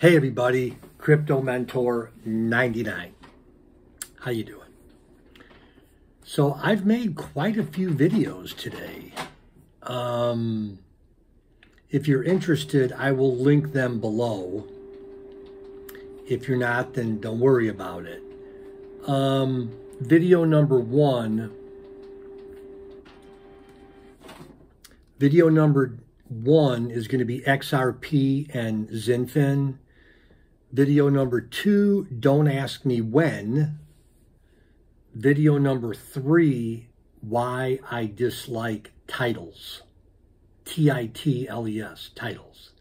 Hey everybody, Crypto Mentor 99. How you doing? So I've made quite a few videos today. Um, if you're interested, I will link them below. If you're not, then don't worry about it. Um, video number one. Video number one is going to be XRP and XinFin. Video number two, don't ask me when. Video number three, why I dislike titles. T-I-T-L-E-S, titles.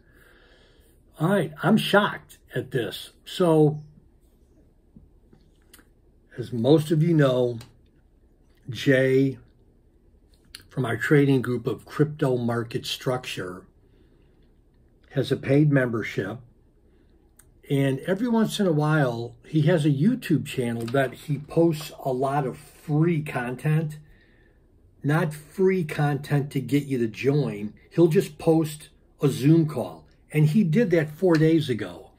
All right, I'm shocked at this. So, as most of you know, Jay from our trading group of Crypto Market Structure has a paid membership and every once in a while, he has a YouTube channel that he posts a lot of free content. Not free content to get you to join. He'll just post a Zoom call. And he did that four days ago.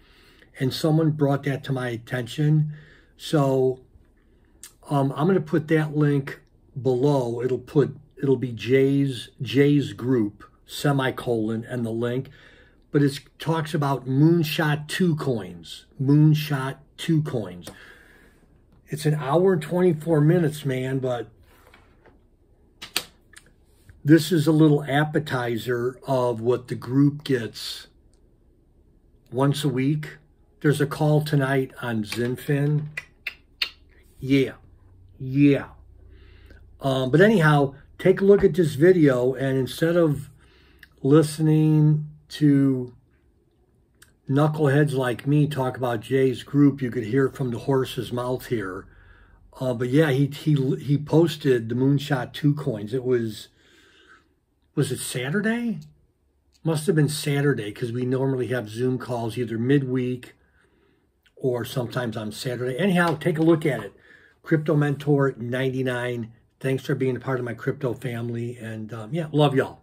And someone brought that to my attention. So um, I'm going to put that link below. It'll put it'll be Jay's Jay's group semicolon and the link but it talks about Moonshot 2 coins. Moonshot 2 coins. It's an hour and 24 minutes, man, but this is a little appetizer of what the group gets once a week. There's a call tonight on XinFin. Yeah, yeah. Um, but anyhow, take a look at this video and instead of listening to knuckleheads like me talk about Jay's group, you could hear from the horse's mouth here. Uh, but yeah, he he he posted the Moonshot two coins. It was was it Saturday? Must have been Saturday because we normally have Zoom calls either midweek or sometimes on Saturday. Anyhow, take a look at it. Crypto Mentor 99. Thanks for being a part of my crypto family. And um, yeah, love y'all.